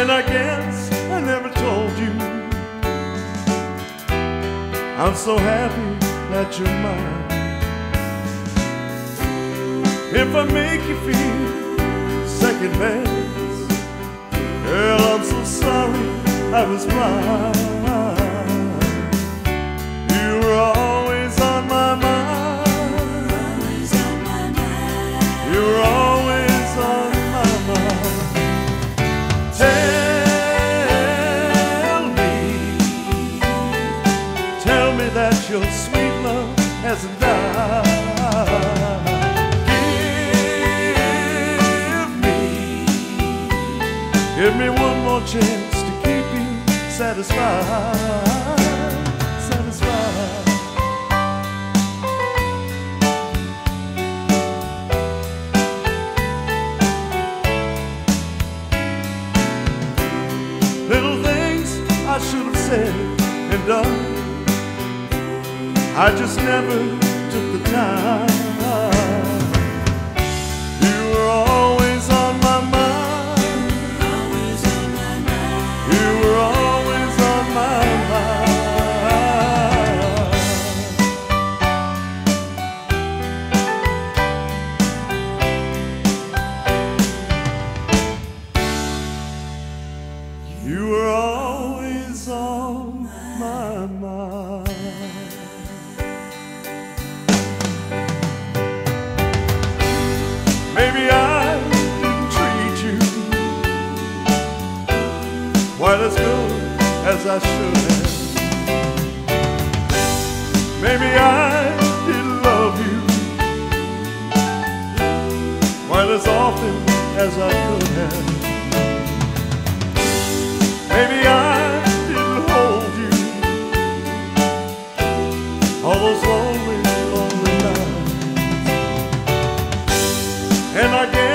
And I guess I never told you I'm so happy that you're mine. If I make you feel second best, girl, I'm so sorry I was blind. That your sweet love hasn't died. Give me, give me one more chance to keep you satisfied, satisfied. Little things I should have said and done. I just never took the time. You were always on my mind. You were always on my mind. You were as I should have. Maybe I didn't love you quite as often as I could have. Maybe I didn't hold you all those lonely, lonely nights, and I gave.